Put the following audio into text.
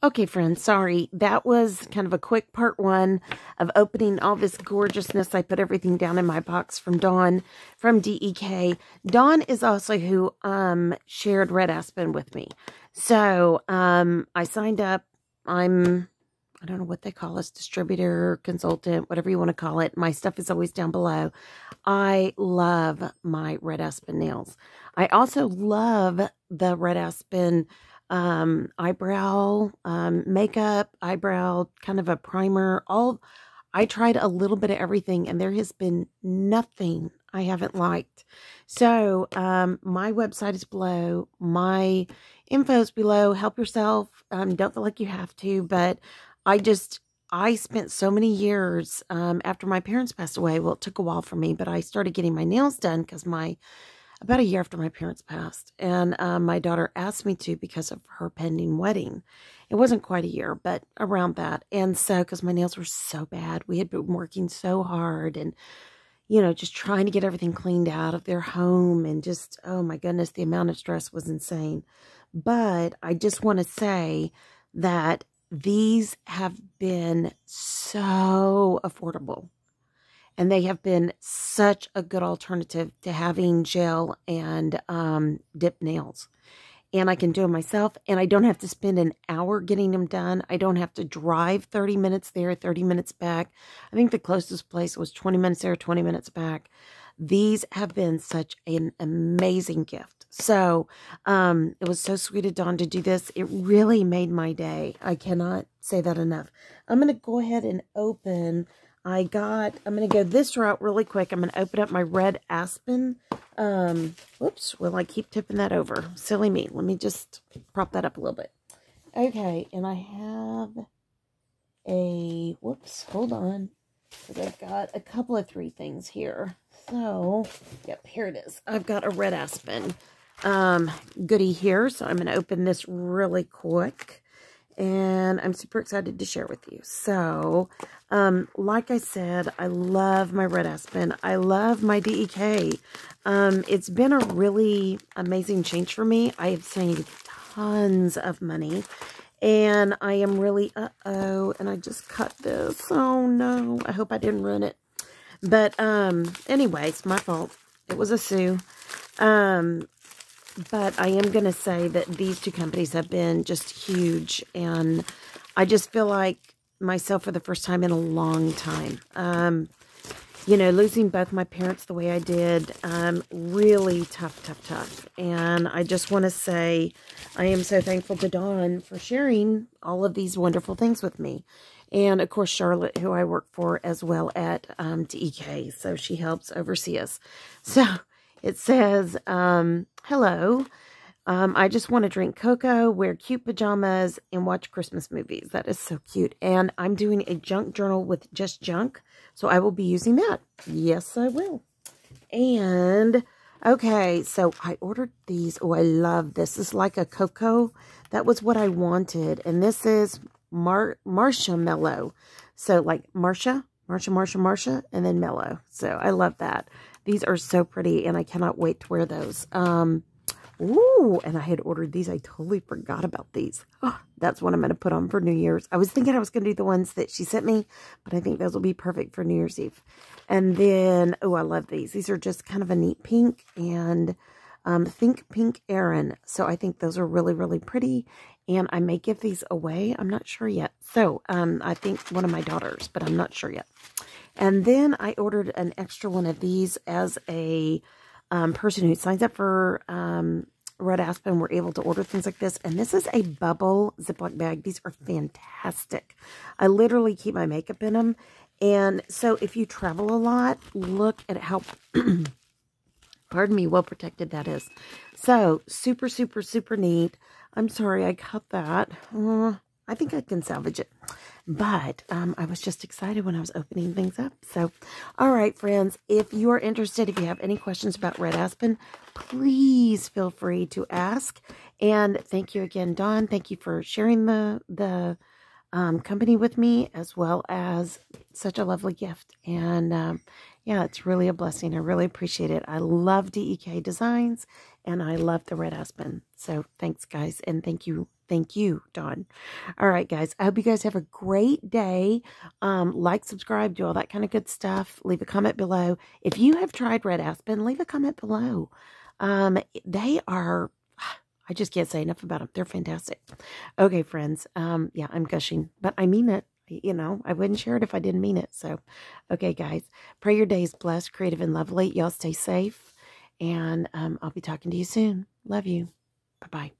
Okay, friends, sorry. That was kind of a quick part one of opening all this gorgeousness. I put everything down in my box from Dawn from DEK. Dawn is also who um, shared Red Aspen with me. So um, I signed up. I'm, I don't know what they call us, distributor, consultant, whatever you want to call it. My stuff is always down below. I love my Red Aspen nails. I also love the Red Aspen um, eyebrow um, makeup, eyebrow kind of a primer. All I tried a little bit of everything, and there has been nothing I haven't liked. So um, my website is below. My info is below. Help yourself. Um, don't feel like you have to, but I just I spent so many years um, after my parents passed away. Well, it took a while for me, but I started getting my nails done because my about a year after my parents passed. And um, my daughter asked me to because of her pending wedding. It wasn't quite a year, but around that. And so, because my nails were so bad, we had been working so hard and, you know, just trying to get everything cleaned out of their home. And just, oh my goodness, the amount of stress was insane. But I just want to say that these have been so affordable and they have been such a good alternative to having gel and um, dip nails. And I can do them myself, and I don't have to spend an hour getting them done. I don't have to drive 30 minutes there, 30 minutes back. I think the closest place was 20 minutes there, 20 minutes back. These have been such an amazing gift. So um, it was so sweet of Dawn to do this. It really made my day. I cannot say that enough. I'm going to go ahead and open I got, I'm going to go this route really quick. I'm going to open up my red aspen. Um, whoops, will I keep tipping that over? Silly me. Let me just prop that up a little bit. Okay, and I have a, whoops, hold on. I've got a couple of three things here. So, yep, here it is. I've got a red aspen um, goodie here. So I'm going to open this really quick and I'm super excited to share with you. So, um, like I said, I love my Red Aspen. I love my DEK. Um, it's been a really amazing change for me. I have saved tons of money, and I am really, uh-oh, and I just cut this. Oh, no. I hope I didn't ruin it. But, um, anyways, my fault. It was a sue. Um, but I am going to say that these two companies have been just huge. And I just feel like myself for the first time in a long time. Um, you know, losing both my parents the way I did, um, really tough, tough, tough. And I just want to say I am so thankful to Dawn for sharing all of these wonderful things with me. And, of course, Charlotte, who I work for as well at um, DEK. So she helps oversee us. So it says, um, hello. Um, I just want to drink cocoa, wear cute pajamas, and watch Christmas movies. That is so cute. And I'm doing a junk journal with just junk. So I will be using that. Yes, I will. And, okay, so I ordered these. Oh, I love this. This is like a cocoa. That was what I wanted. And this is Mar Marsha Mellow. So, like Marsha, Marsha, Marsha, Marsha, and then Mellow. So, I love that. These are so pretty, and I cannot wait to wear those. Um, ooh, and I had ordered these. I totally forgot about these. Oh, that's what I'm going to put on for New Year's. I was thinking I was going to do the ones that she sent me, but I think those will be perfect for New Year's Eve. And then, oh, I love these. These are just kind of a neat pink and um, Think Pink Aaron. So I think those are really, really pretty. And I may give these away. I'm not sure yet. So um, I think one of my daughters, but I'm not sure yet. And then I ordered an extra one of these as a um, person who signs up for um, Red Aspen. We're able to order things like this. And this is a bubble Ziploc bag. These are fantastic. I literally keep my makeup in them. And so if you travel a lot, look at how, pardon me, well protected that is. So super, super, super neat. I'm sorry I cut that. Uh, I think I can salvage it. But um, I was just excited when I was opening things up. So, all right, friends, if you are interested, if you have any questions about Red Aspen, please feel free to ask. And thank you again, Dawn. Thank you for sharing the, the um, company with me as well as such a lovely gift. And um, yeah, it's really a blessing. I really appreciate it. I love DEK Designs and I love the Red Aspen. So thanks, guys. And thank you Thank you, Dawn. All right, guys. I hope you guys have a great day. Um, like, subscribe, do all that kind of good stuff. Leave a comment below. If you have tried Red Aspen, leave a comment below. Um, they are, I just can't say enough about them. They're fantastic. Okay, friends. Um, yeah, I'm gushing, but I mean it. You know, I wouldn't share it if I didn't mean it. So, okay, guys. Pray your day is blessed, creative, and lovely. Y'all stay safe. And um, I'll be talking to you soon. Love you. Bye bye.